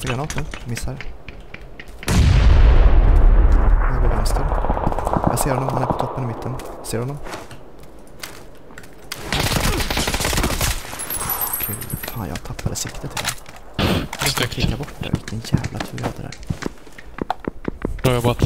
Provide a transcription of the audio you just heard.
kastar granat nu. Missar. Jag går vänster. Jag ser honom. Han är på toppen i mitten. Ser honom. Gud, fan jag tappade siktet igen. Jag ska klicka bort det. Vilken jävla tur jag hade där. Bra jobbat.